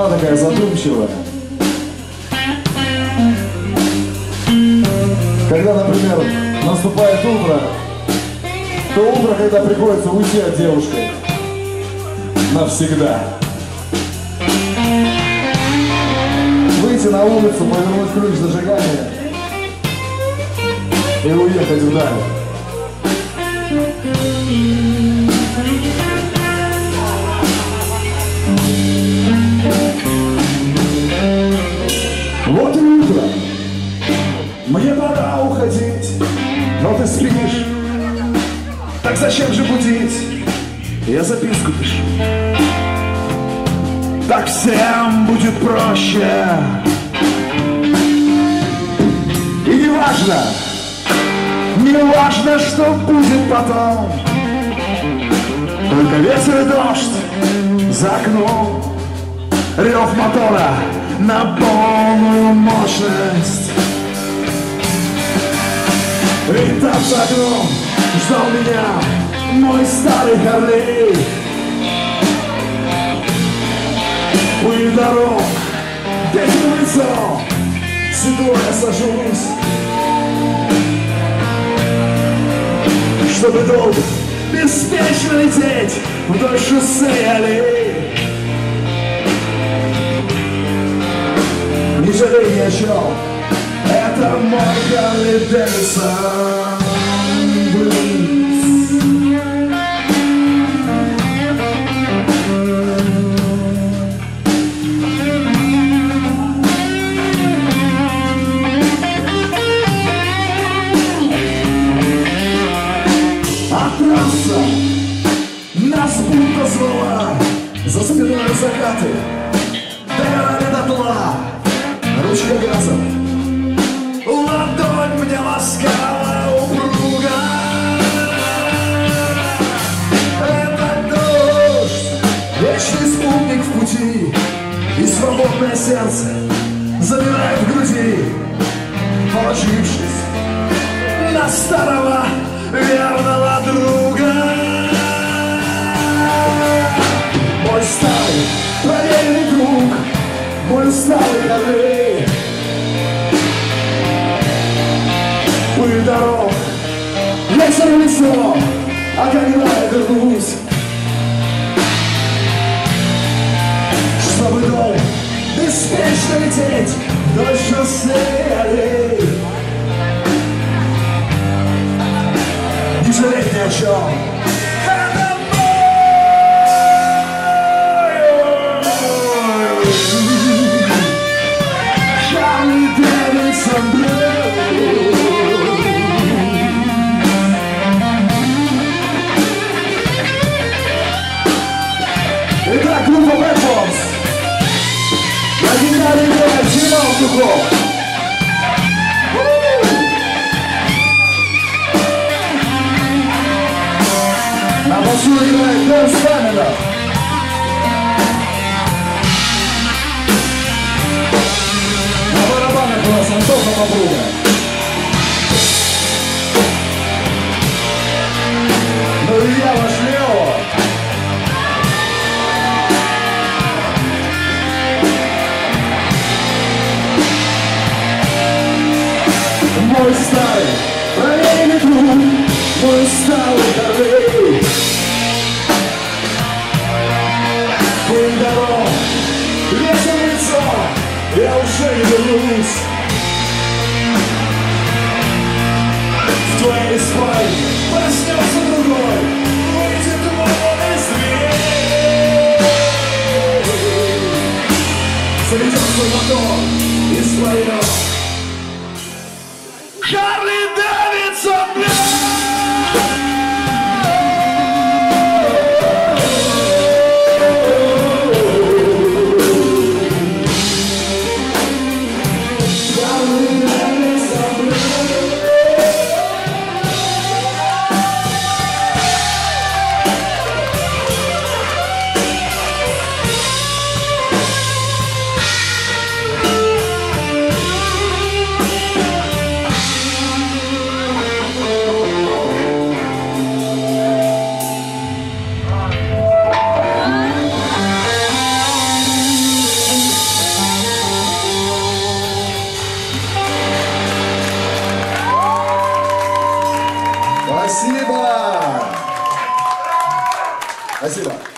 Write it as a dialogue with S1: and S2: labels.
S1: Она такая задумчивая. Когда, например, наступает утро, то утро, когда приходится уйти от девушки навсегда. Выйти на улицу, повернуть ключ зажигания и уехать вдаль. Мне пора уходить, но ты спишь. Так зачем же будить? Я записку пишу. Так всем будет проще. И не важно, не важно, что будет потом. Только ветер и дождь за окном. Рев мотора на полную мощность. За ждал меня мой старый Харлей. Пыль дорог, ветер в лицо, седое сажусь. Чтобы долго, беспечно лететь вдоль шоссе и аллей. Не жалей ни о чем, это мой Харли Дэвидсон нас будто звала За спиной закаты Догорали дотла Ручка газа Ладонь мне ласкала упруга Это дождь Вечный спутник в пути И свободное сердце Замирает в груди Положившись на старого верного друга. Пыль дорог, ветер в лицо, а когда я вернусь, чтобы дом беспечно лететь вдоль шоссе и аллей. Не жалей ни о чем. Играет Дэн Стаминов. На барабанах у нас Антоха Попруга. Ну и я ваш Лео. Мой старый, проверенный друг, мой старый Харлей. It's right up. Спасибо! Спасибо.